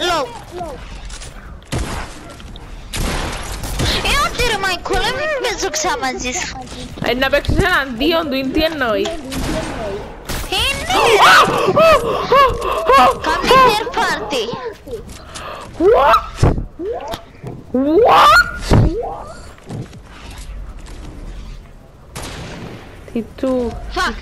low. E oddio Michael, mi penso che sia Mazis. E na bekçenen Dion do noi. Hindi! Kami third party. What? What? Ti tu. Fuck.